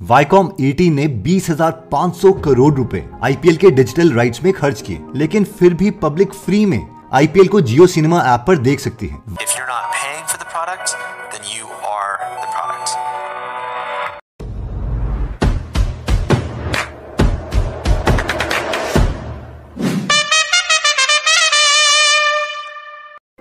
Viacom 18 ने 20,500 करोड़ रुपए IPL के डिजिटल राइट्स में खर्च किए लेकिन फिर भी पब्लिक फ्री में आईपीएल को जियो सिनेमा ऐप पर देख सकती है product.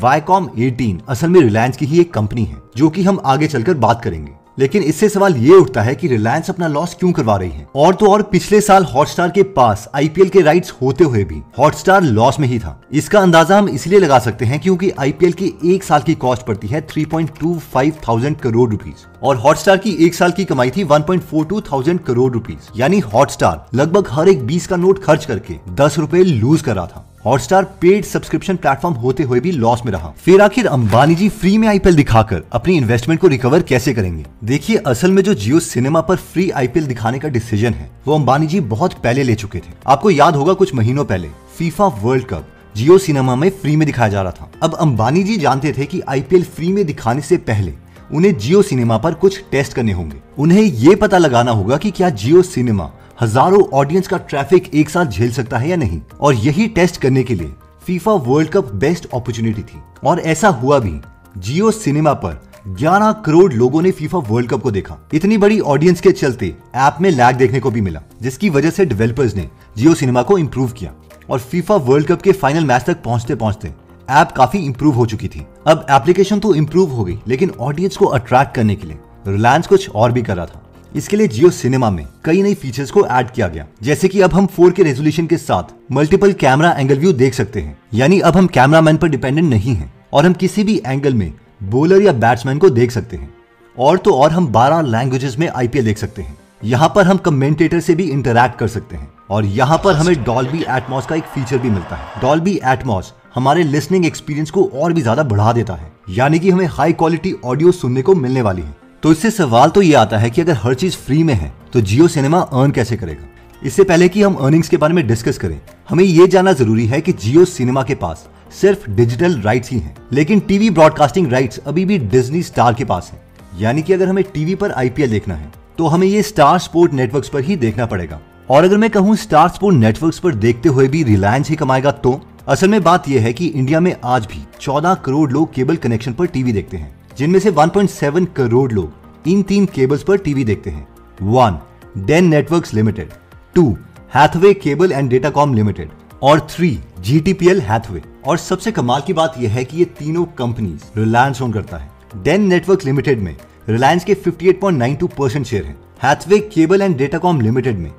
वाईकॉम 18 असल में रिलायंस की ही एक कंपनी है जो कि हम आगे चलकर बात करेंगे लेकिन इससे सवाल ये उठता है कि रिलायंस अपना लॉस क्यों करवा रही है? और तो और पिछले साल हॉटस्टार के पास आईपीएल के राइट्स होते हुए भी हॉटस्टार लॉस में ही था। इसका अंदाज़ा हम इसलिए लगा सकते हैं क्योंकि आईपीएल की एक साल की कॉस्ट पड़ती है 3.25 थाउज़ेंड करोड़ रुपीस और हॉटस्टार की एक साल की कमाई थी 1.42 थाउज़ेंड करोड़ रुपीस यानी हॉटस्टार लगभग हर एक बीस का नोट खर्च करके दस रुपए लूज कर रहा था। हॉटस्टार पेड सब्सक्रिप्शन प्लेटफॉर्म होते हुए भी लॉस में रहा। फिर आखिर अंबानी जी फ्री में आईपीएल दिखाकर अपनी इन्वेस्टमेंट को रिकवर कैसे करेंगे? देखिए, असल में जो जियो सिनेमा पर फ्री आईपीएल दिखाने का डिसीज़न है, वो अंबानी जी बहुत पहले ले चुके थे। आपको याद होगा कुछ महीनों पहले FIFA World Cup Jio cinema में फ्री में दिखाया जा रहा था। अब अंबानी जी जानते थे कि आईपीएल फ्री में दिखाने से पहले उन्हें जियो सिनेमा पर कुछ टेस्ट करने होंगे। उन्हें ये पता लगाना होगा कि क्या जियो सिनेमा हज़ारों ऑडियंस का ट्रैफ़िक एक साथ झेल सकता है या नहीं? और यही टेस्ट करने के लिए FIFA World Cup best opportunity थी। और ऐसा हुआ भी। जियो सिनेमा पर 11 करोड़ लोगों ने फीफा वर्ल्ड कप को देखा। इतनी बड़ी ऑडियंस के चलते ऐप में लैग देखने को भी मिला, जिसकी वजह से डेवलपर्स ने जियो सिनेमा को इम्प्रूव किया। और फीफा वर्ल्ड कप के फाइनल मैच तक पहुँचते पहुँचते ऐप काफ़ी इंप्रूव हो चुकी थी। अब एप्लीकेशन तो इम्प्रूव हो गई, लेकिन ऑडियंस को अट्रैक्ट करने के लिए रिलायंस कुछ और भी कर रहा था। इसके लिए जियो सिनेमा में कई नई फीचर्स को ऐड किया गया। जैसे कि अब हम 4 के रेजोल्यूशन के साथ मल्टीपल कैमरा एंगल व्यू देख सकते हैं। यानी अब हम कैमरामैन पर डिपेंडेंट नहीं हैं और हम किसी भी एंगल में बॉलर या बैट्समैन को देख सकते हैं। और तो और हम 12 लैंग्वेजेस में आईपीएल देख सकते हैं। यहाँ पर हम कमेंटेटर से भी इंटरैक्ट कर सकते हैं। और यहाँ पर हमें डॉल्बी एटमॉस का एक फीचर भी मिलता है। डॉल्बी एटमॉस हमारे लिसनिंग एक्सपीरियंस को और भी ज़्यादा बढ़ा देता है। यानी कि हमें हाई क्वालिटी ऑडियो सुनने को मिलने वाली है। तो इससे सवाल तो ये आता है कि अगर हर चीज़ फ्री में है तो जियो सिनेमा अर्न कैसे करेगा? इससे पहले कि हम अर्निंग्स के बारे में डिस्कस करें, हमें ये जानना ज़रूरी है कि जियो सिनेमा के पास सिर्फ़ डिजिटल राइट्स ही हैं, लेकिन टीवी ब्रॉडकास्टिंग राइट्स अभी भी डिज्नी स्टार के पास है। यानी कि अगर हमें टीवी पर आईपीएल देखना है तो हमें ये स्टार स्पोर्ट नेटवर्क्स पर ही देखना पड़ेगा। और अगर मैं कहूँ स्टार स्पोर्ट नेटवर्क्स पर देखते हुए भी रिलायंस ही कमाएगा तो असल में बात यह है कि इंडिया में आज भी 14 करोड़ लोग केबल कनेक्शन पर टीवी देखते हैं। जिनमें से 1.7 करोड़ लोग इन तीन केबल्स पर टीवी देखते हैं। One Den Networks Limited two Hathway cable and Datacom limited और थ्री जीटीपीएल हैथवे और सबसे कमाल की बात यह है कि ये तीनों कंपनीज़ रिलायंस ओन करता है। डेन नेटवर्क लिमिटेड में रिलायंस के 58.92 परसेंट शेयर है। Hathway cable and Datacom limited में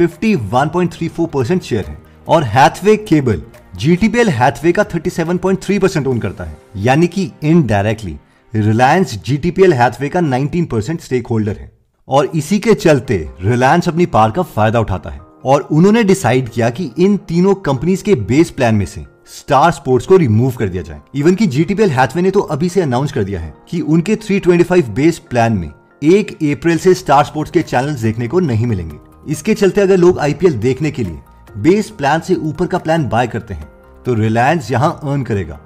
51.34 परसेंट शेयर है। और हैथवे केबल जीटीपीएल हैथवे का 37.3 परसेंट ओन करता है। यानी कि इनडायरेक्टली रिलायंस जीटीपीएल हैथवे का 19 परसेंट स्टेक होल्डर है। और इसी के चलते रिलायंस अपनी पार का फ़ायदा उठाता है। और उन्होंने डिसाइड किया कि इन तीनों कंपनीज़ के बेस प्लान में से स्टार स्पोर्ट्स को रिमूव कर दिया जाए। इवन की जीटीपीएल हैथवे ने तो अभी से अनाउंस कर दिया है कि उनके 325 बेस प्लान में एक अप्रैल से स्टार स्पोर्ट्स के चैनल देखने को नहीं मिलेंगे। इसके चलते अगर लोग आईपीएल देखने के लिए बेस प्लान से ऊपर का प्लान बाय करते हैं तो रिलायंस यहाँ अर्न करेगा।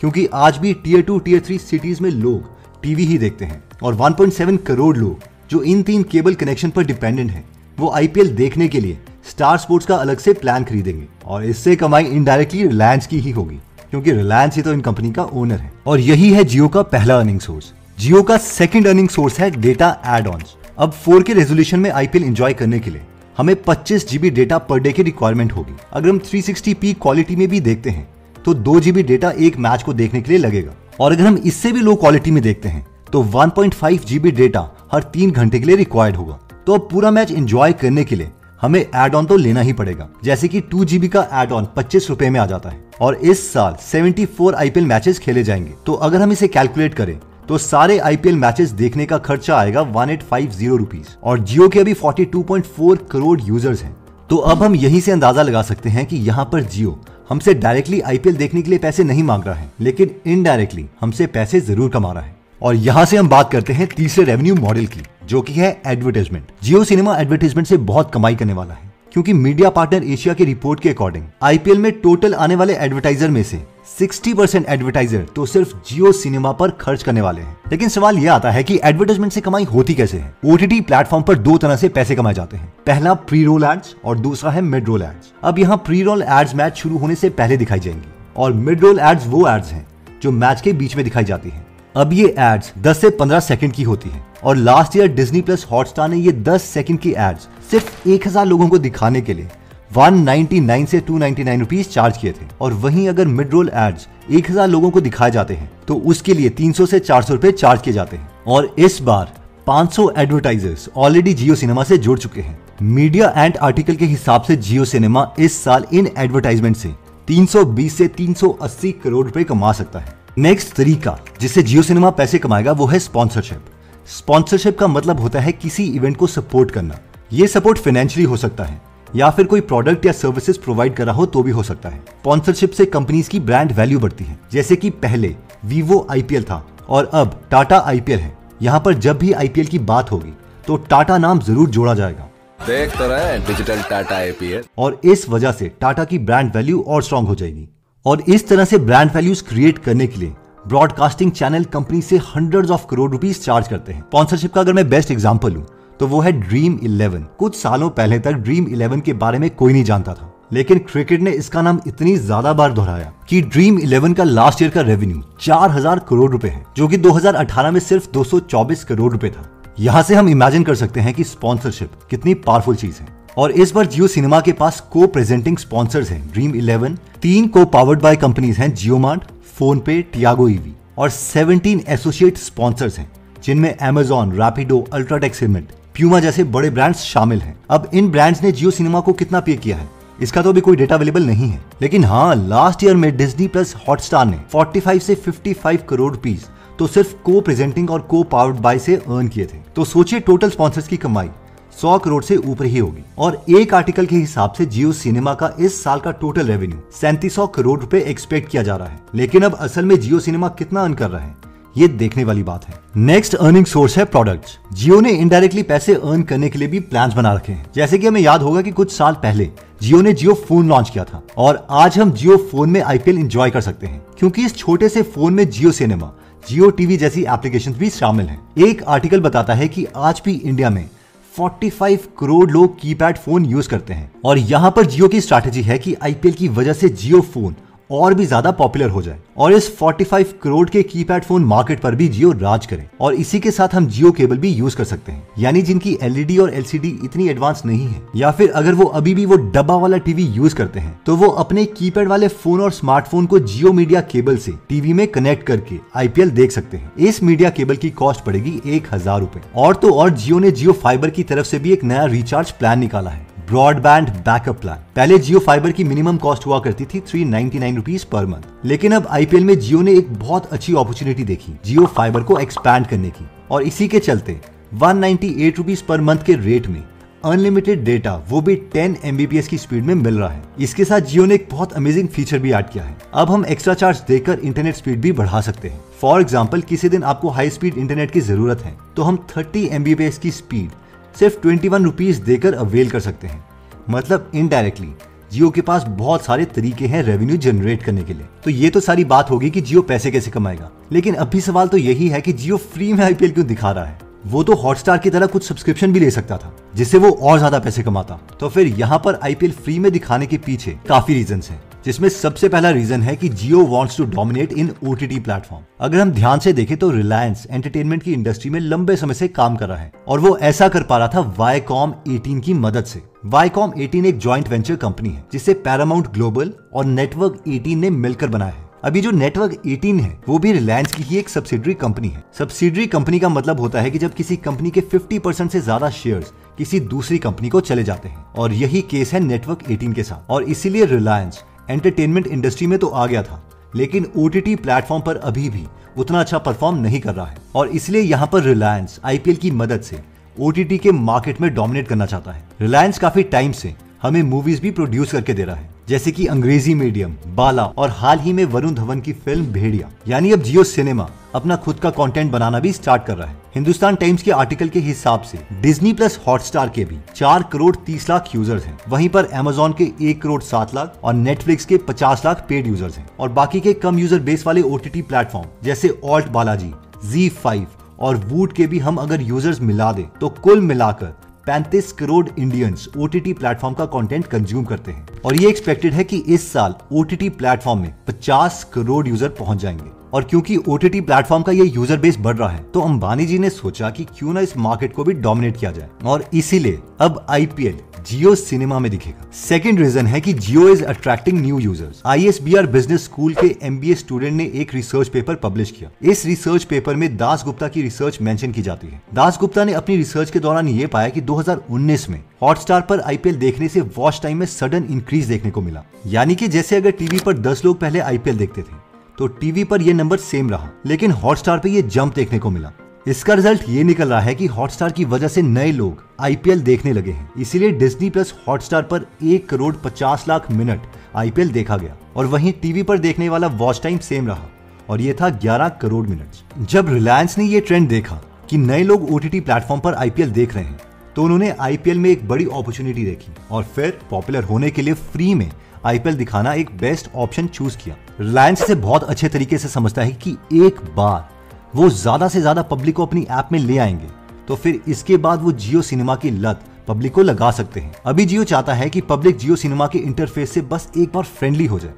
क्योंकि आज भी tier two tier three cities में लोग टीवी ही देखते हैं। और 1.7 करोड़ लोग जो इन तीन केबल कनेक्शन पर डिपेंडेंट हैं, वो आईपीएल देखने के लिए स्टार स्पोर्ट्स का अलग से प्लान खरीदेंगे। और इससे कमाई इनडायरेक्टली रिलायंस की ही होगी, क्योंकि रिलायंस ही तो इन कंपनी का ओनर है। और यही है जियो का पहला अर्निंग सोर्स जियो का सेकंड अर्निंग सोर्स है डेटा एड ऑन अब 4 के रेजोल्यूशन में आईपीएल एंजॉय करने के लिए हमें 25 जीबी डेटा पर डे की रिक्वायरमेंट होगी। अगर हम 360p क्वालिटी में भी देखते हैं तो दो जीबी डेटा एक मैच को देखने के लिए लगेगा। और अगर हम इससे भी लो क्वालिटी में देखते हैं तो 1.5 जीबी डेटा हर तीन घंटे के लिए रिक्वायर्ड होगा। तो अब पूरा मैच एंजॉय करने के लिए हमें एड ऑन तो लेना ही पड़ेगा। जैसे कि टू जीबी का एड ऑन पच्चीस रूपए में आ जाता है और इस साल 74 आईपीएल मैचेस खेले जाएँगे। तो अगर हम इसे कैलकुलेट करें तो सारे आईपीएल मैचेस देखने का खर्चा आएगा one eight five zero rupees और जियो के अभी 42.4 करोड़ यूज़र्स हैं। तो अब हम यहीं से अंदाज़ा लगा सकते हैं कि यहाँ पर जियो हमसे डायरेक्टली आईपीएल देखने के लिए पैसे नहीं मांग रहा है, लेकिन इनडायरेक्टली हमसे पैसे ज़रूर कमा रहा है। और यहाँ से हम बात करते हैं तीसरे रेवेन्यू मॉडल की, जो कि है एडवर्टाइजमेंट जियो सिनेमा एडवर्टाइजमेंट से बहुत कमाई करने वाला है। क्योंकि मीडिया पार्टनर एशिया की रिपोर्ट के अकॉर्डिंग, आईपीएल में टोटल आने वाले एडवर्टाइजर में से 60 परसेंट एडवर्टाइजर तो सिर्फ़ जियो सिनेमा पर खर्च करने वाले हैं। लेकिन सवाल यह आता है कि एडवर्टाइजमेंट से कमाई होती कैसे है? ओटीटी प्लेटफॉर्म पर दो तरह से पैसे कमाए जाते हैं। पहला प्री रोल एड्स और दूसरा है मिड रोल एड्स अब यहाँ प्री रोल एड्स मैच शुरू होने से पहले दिखाई जाएँगी। और मिड रोल एड्स वो एड्स हैं जो मैच के बीच में दिखाई जाती है। अब ये एड्स 10 से 15 सेकंड की होती है। और last year Disney plus Hotstar ने ये 10 सेकंड की एड्स सिर्फ़ 1000 लोगों को दिखाने के लिए 199 से 299 रुपीस चार्ज किए थे। और वहीं अगर मिड रोल एड्स 1000 लोगों को दिखाए जाते हैं तो उसके लिए 300 से 400 रुपए चार्ज किए जाते हैं। और इस बार 500 एडवर्टाइजर्स ऑलरेडी जियो सिनेमा से जुड़ चुके हैं। मीडिया एंड आर्टिकल के हिसाब से जियो सिनेमा इस साल इन एडवर्टाइजमेंट से 320 से 380 करोड़ रुपए कमा सकता है। नेक्स्ट तरीका जिससे जियो सिनेमा पैसे कमाएगा वो है स्पॉन्सरशिप स्पॉन्सरशिप का मतलब होता है किसी इवेंट को सपोर्ट करना। ये सपोर्ट फाइनेंशियली हो सकता है या फिर कोई प्रोडक्ट या सर्विसेज़ प्रोवाइड करा हो तो भी हो सकता है। स्पॉन्सरशिप से कंपनीज़ की ब्रांड वैल्यू बढ़ती है। जैसे कि पहले वीवो आईपीएल था और अब टाटा आईपीएल है। यहाँ पर जब भी आईपीएल की बात होगी तो टाटा नाम ज़रूर जोड़ा जाएगा। देख तो रहे डिजिटल टाटा आईपीएल और इस वजह से टाटा की ब्रांड वैल्यू और स्ट्रांग हो जाएगी। और इस तरह से ब्रांड वैल्यूज़ क्रिएट करने के लिए ब्रॉडकास्टिंग चैनल कंपनी से hundred of crore rupees charge करते हैं। स्पॉन्सरशिप का अगर मैं बेस्ट एग्ज़ाम्पल हूँ तो वो है ड्रीम इलेवन कुछ सालों पहले तक ड्रीम इलेवन के बारे में कोई नहीं जानता था, लेकिन क्रिकेट ने इसका नाम इतनी ज़्यादा बार दोहराया कि ड्रीम इलेवन का लास्ट ईयर का रेवेन्यू चार हज़ार करोड़ रुपए है, जो कि 2018 में सिर्फ़ 224 करोड़ रुपए था। यहाँ से हम इमेजिन कर सकते हैं कि स्पॉन्सरशिप कितनी पावरफुल चीज़ है। और इस बार जियो सिनेमा के पास को प्रेजेंटिंग स्पॉन्सर्स हैं ड्रीम इलेवन तीन को पावर्ड बाय कंपनीज़ हैं Jio mart PhonePe Tiago EV और 17 एसोसिएट स्पॉन्सर्स हैं, जिनमें Amazon Rapido UltraTech cement Puma जैसे बड़े ब्रांड्स शामिल हैं। अब इन ब्रांड्स ने जियो सिनेमा को कितना पे किया है? इसका तो अभी कोई डेटा अवेलेबल नहीं है। लेकिन हाँ लास्ट ईयर में डिज्नी प्लस हॉटस्टार ने 45 से 55 करोड़ रुपीज़ तो सिर्फ़ को प्रेजेंटिंग और को पावर्ड बाय से अर्न किए थे। तो सोचिए टोटल स्पॉन्सर्स की कमाई। 100 करोड़ से ऊपर ही होगी। और एक आर्टिकल के हिसाब से जियो सिनेमा का इस साल का टोटल रेवेन्यू सैंतीस सौ करोड़ रुपए एक्सपेक्ट किया जा रहा है। लेकिन अब असल में जियो सिनेमा कितना अर्न कर रहा है, ये देखने वाली बात है। नेक्स्ट अर्निंग सोर्स है प्रोडक्ट्स जियो ने इनडायरेक्टली पैसे अर्न करने के लिए भी प्लान बना रखे हैं। जैसे कि हमें याद होगा कि कुछ साल पहले जियो ने जियो फ़ोन लॉन्च किया था। और आज हम जियो फ़ोन में आईपीएल एंजॉय कर सकते हैं। क्योंकि इस छोटे से फ़ोन में जियो सिनेमा, जियो टीवी जैसी एप्लीकेशन भी शामिल है। एक आर्टिकल बताता है की आज भी इंडिया में 45 करोड़ लोग कीपैड फ़ोन यूज़ करते हैं। और यहाँ पर जियो की स्ट्रैटेजी है कि आईपीएल की वजह से जियो फ़ोन और भी ज़्यादा पॉपुलर हो जाए। और इस 45 करोड़ के कीपैड फ़ोन मार्केट पर भी जियो राज करे। और इसी के साथ हम जियो केबल भी यूज़ कर सकते हैं। यानी जिनकी एलईडी और एलसीडी इतनी एडवांस नहीं है, या फिर अगर वो अभी भी वो डब्बा वाला टीवी यूज़ करते हैं तो वो अपने कीपैड वाले फ़ोन और स्मार्टफ़ोन को जियो मीडिया केबल से टीवी में कनेक्ट करके आईपीएल देख सकते हैं। इस मीडिया केबल की कॉस्ट पड़ेगी एक हज़ार रूपए। और तो और जियो ने जियो फाइबर की तरफ़ से भी एक नया रिचार्ज प्लान निकाला है। Broadband backup plan. पहले जियो फाइबर की मिनिमम कॉस्ट हुआ करती थी three ninety nine rupees per month. लेकिन अब आईपीएल में जियो ने एक बहुत अच्छी अपॉर्चुनिटी देखी, जियो फाइबर को एक्सपैंड करने की। और इसी के चलते, one ninety eight rupees per month के रेट में अनलिमिटेड डेटा वो भी 10 एमबीपीएस की स्पीड में मिल रहा है। इसके साथ जियो ने एक बहुत अमेजिंग फीचर भी ऐड किया है। अब हम एक्स्ट्रा चार्ज देकर इंटरनेट स्पीड भी बढ़ा सकते हैं। फॉर एग्ज़ाम्पल किसी दिन आपको हाई स्पीड इंटरनेट की ज़रूरत है तो हम 30 एमबीपीएस की स्पीड सिर्फ़ ट्वेंटी वन रुपीज़ देकर अवेल कर सकते हैं। मतलब इनडायरेक्टली जियो के पास बहुत सारे तरीके हैं रेवेन्यू जनरेट करने के लिए। तो ये तो सारी बात होगी कि जियो पैसे कैसे कमाएगा। लेकिन अभी सवाल तो यही है कि जियो फ्री में आईपीएल क्यों दिखा रहा है? वो तो हॉटस्टार की तरह कुछ सब्सक्रिप्शन भी ले सकता था, जिससे वो और ज़्यादा पैसे कमाता। तो फिर यहाँ पर आईपीएल फ्री में दिखाने के पीछे काफ़ी रीजन हैं। जिसमें सबसे पहला रीजन है कि Jio wants to dominate in O T T platform अगर हम ध्यान से देखें तो रिलायंस एंटरटेनमेंट की इंडस्ट्री में लंबे समय से काम कर रहा है। और वो ऐसा कर पा रहा था वाईकॉम 18 की मदद से। वाईकॉम 18 एक ज्वाइंट वेंचर कंपनी है जिसे पैरामाउंट ग्लोबल और नेटवर्क 18 ने मिलकर बनाया है। अभी जो नेटवर्क 18 है, वो भी रिलायंस की ही एक सब्सिडरी कंपनी है। सब्सिडरी कंपनी का मतलब होता है कि जब किसी कंपनी के 50 परसेंट से ज़्यादा शेयर्स किसी दूसरी कंपनी को चले जाते हैं। और यही केस है नेटवर्क 18 के साथ। और इसीलिए रिलायंस एंटरटेनमेंट इंडस्ट्री में तो आ गया था, लेकिन ओ टी प्लेटफॉर्म पर अभी भी उतना अच्छा परफॉर्म नहीं कर रहा है। और इसलिए यहाँ पर रिलायंस आईपीएल की मदद से ओटीटी के मार्केट में डोमिनेट करना चाहता है। रिलायंस काफ़ी टाइम से हमें मूवीज़ भी प्रोड्यूस करके दे रहा है, जैसे कि अंग्रेज़ी मीडियम बाला और हाल ही में वरुण धवन की फ़िल्म भेड़िया, यानी अब जियो सिनेमा अपना खुद का कंटेंट बनाना भी स्टार्ट कर रहा है। हिंदुस्तान टाइम्स के आर्टिकल के हिसाब से डिज्नी प्लस हॉटस्टार के भी चार करोड़ तीस लाख यूज़र्स हैं। वहीं पर अमेजोन के एक करोड़ सात लाख और नेटफ्लिक्स के पचास लाख पेड यूज़र्स हैं। और बाकी के कम यूज़र बेस वाले ओटीटी प्लेटफॉर्म जैसे ऑल्ट बालाजी जी फाइव और वूट के भी हम अगर यूज़र्स मिला दें तो कुल मिलाकर 35 करोड़ इंडियंस ओटीटी प्लेटफॉर्म का कंटेंट कंज्यूम करते हैं। और ये एक्सपेक्टेड है कि इस साल ओटीटी प्लेटफॉर्म में 50 करोड़ यूज़र पहुँच जाएँगे। और क्योंकि ओटीटी प्लेटफॉर्म का ये यूज़र बेस बढ़ रहा है तो अंबानी जी ने सोचा कि क्यों ना इस मार्केट को भी डोमिनेट किया जाए। और इसीलिए अब आईपीएल जियो सिनेमा में दिखेगा। सेकेंड रीजन है कि Jio is attracting new users ISBR business school के एमबीए स्टूडेंट ने एक रिसर्च पेपर पब्लिश किया। इस रिसर्च पेपर में दास गुप्ता की रिसर्च मेंशन की जाती है। दास गुप्ता ने अपनी रिसर्च के दौरान ये पाया कि 2019 में हॉटस्टार पर आईपीएल देखने से वॉच टाइम में सडन इंक्रीज देखने को मिला। यानी कि जैसे अगर टीवी पर 10 लोग पहले आईपीएल देखते थे तो टीवी पर यह नंबर सेम रहा। लेकिन हॉटस्टार पे ये जंप देखने को मिला। इसका रिज़ल्ट ये निकल रहा है कि हॉटस्टार की वजह से नए लोग आईपीएल देखने लगे हैं। इसीलिए डिज्नी प्लस हॉटस्टार पर एक करोड़ पचास लाख मिनट आईपीएल देखा गया। और वहीं टीवी पर देखने वाला वॉच टाइम सेम रहा। और ये था 11 करोड़ मिनट जब रिलायंस ने ये ट्रेंड देखा कि नए लोग ओटीटी प्लेटफॉर्म पर आईपीएल देख रहे हैं तो उन्होंने आईपीएल में एक बड़ी अपॉर्चुनिटी देखी और फिर पॉपुलर होने के लिए फ्री में आईपीएल दिखाना एक बेस्ट ऑप्शन चूज़ किया। रिलायंस से बहुत अच्छे तरीके से समझता है कि एक बार वो ज़्यादा से ज़्यादा पब्लिक को अपनी ऐप में ले आएँगे तो फिर इसके बाद वो जियो सिनेमा की लत पब्लिक को लगा सकते हैं। अभी जियो चाहता है कि पब्लिक जियो सिनेमा के इंटरफेस से बस एक बार फ्रेंडली हो जाए।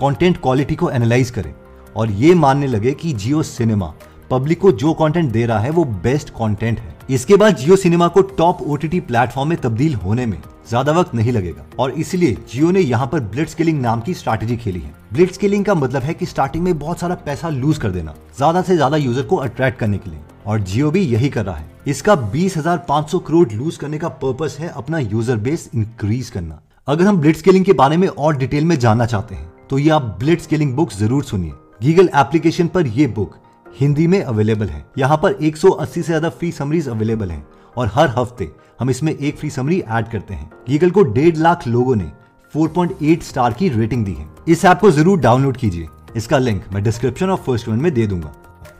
कंटेंट क्वालिटी को एनालाइज करे और ये मानने लगे कि जियो सिनेमा पब्लिक को जो कंटेंट दे रहा है, वो बेस्ट कंटेंट है। इसके बाद जियो सिनेमा को टॉप ओटीटी प्लेटफॉर्म में तब्दील होने में ज़्यादा वक्त नहीं लगेगा। और इसलिए जियो ने यहाँ पर ब्लिट स्केलिंग नाम की स्ट्रैटेजी खेली है। ब्लिट स्केलिंग का मतलब है कि स्टार्टिंग में बहुत सारा पैसा लूज कर देना, ज़्यादा से ज़्यादा यूज़र को अट्रैक्ट करने के लिए। और जियो भी यही कर रहा है। इसका बीस हज़ार पाँच सौ करोड़ लूज करने का पर्पस है अपना यूज़र बेस इंक्रीज करना। अगर हम ब्लिट स्केलिंग के बारे में और डिटेल में जानना चाहते हैं तो ये आप ब्लिट स्केलिंग बुक ज़रूर सुनिए। गीगल एप्लीकेशन पर यह बुक हिंदी में अवेलेबल है। यहाँ पर 180 से ज़्यादा फ्री समरीज अवेलेबल हैं और हर हफ़्ते हम इसमें एक फ्री समरी ऐड करते हैं। गीगल को डेढ़ लाख लोगों ने 4.8 स्टार की रेटिंग दी है। इस ऐप को ज़रूर डाउनलोड कीजिए। इसका लिंक मैं डिस्क्रिप्शन और फ़र्स्ट वन में दे दूँगा।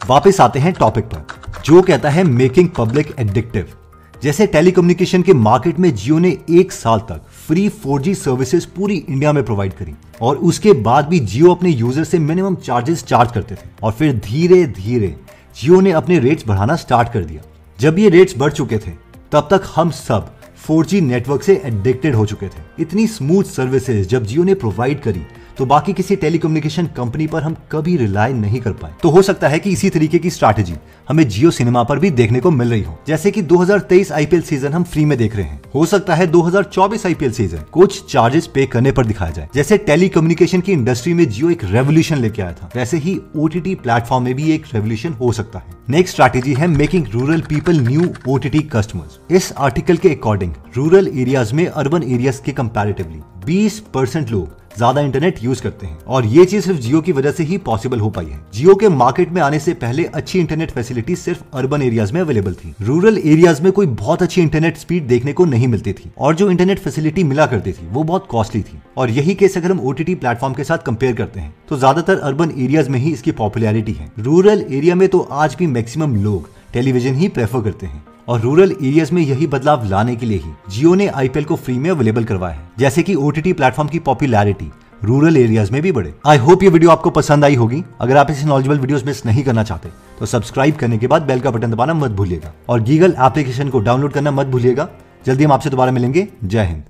वापस आते हैं टॉपिक पर, जो कहता है मेकिंग पब्लिक एडिक्टिव जैसे टेलीकम्युनिकेशन के मार्केट में जियो ने एक साल तक फ्री 4G सर्विसेज़ पूरी इंडिया में प्रोवाइड करी। और उसके बाद भी जियो अपने यूज़र से मिनिमम चार्जेस चार्ज करते थे। और फिर धीरे धीरे जियो ने अपने रेट्स बढ़ाना स्टार्ट कर दिया। जब ये रेट्स बढ़ चुके थे, तब तक हम सब 4G नेटवर्क से एडिक्टेड हो चुके थे। इतनी स्मूथ सर्विसेज़ जब जियो ने प्रोवाइड करी तो बाकी किसी टेलीकम्युनिकेशन कंपनी पर हम कभी रिलाय नहीं कर पाए। तो हो सकता है कि इसी तरीके की स्ट्रैटेजी हमें जियो सिनेमा पर भी देखने को मिल रही हो। जैसे कि 2023 आईपीएल सीज़न हम फ्री में देख रहे हैं। हो सकता है 2024 आईपीएल सीज़न कुछ चार्जेस पे करने पर दिखाया जाए। जैसे टेलीकम्युनिकेशन की इंडस्ट्री में जियो एक रेवोल्यूशन लेके आया था। वैसे ही ओटीटी प्लेटफॉर्म में भी एक रेवोल्यूशन हो सकता है। नेक्स्ट स्ट्रैटेजी है making rural people new OTT customers इस आर्टिकल के अकॉर्डिंग रूरल एरियाज़ में अर्बन एरियाज़ के कंपैरेटिवली 20 परसेंट लोग ज़्यादा इंटरनेट यूज़ करते हैं। और ये चीज़ सिर्फ़ जियो की वजह से ही पॉसिबल हो पाई है। जियो के मार्केट में आने से पहले अच्छी इंटरनेट फैसिलिटी सिर्फ़ अर्बन एरियाज़ में अवेलेबल थी। रूरल एरियाज़ में कोई बहुत अच्छी इंटरनेट स्पीड देखने को नहीं मिलती थी। और जो इंटरनेट फैसिलिटी मिला करती थी, वो बहुत कॉस्टली थी। और यही केस अगर हम ओटीटी प्लेटफॉर्म के साथ कंपेयर करते हैं तो ज़्यादातर अर्बन एरियाज़ में ही इसकी पॉपुलैरिटी है। रूरल एरिया में तो आज भी मैक्सिमम लोग टेलीविज़न ही प्रेफर करते हैं। और रूरल एरियाज़ में यही बदलाव लाने के लिए ही जियो ने आईपीएल को फ्री में अवेलेबल करवाया है। जैसे कि ओटीटी प्लेटफॉर्म की पॉपुलैरिटी रूरल एरियाज़ में भी बढ़े। आई होप ये वीडियो आपको पसंद आई होगी। अगर आप इसे नॉलेजेबल वीडियोस मिस नहीं करना चाहते तो सब्सक्राइब करने के बाद बेल का बटन दबाना मत भूलिएगा। और गीगल एप्लीकेशन को डाउनलोड करना मत भूलिएगा। जल्दी हम आपसे दोबारा मिलेंगे। जय हिंद।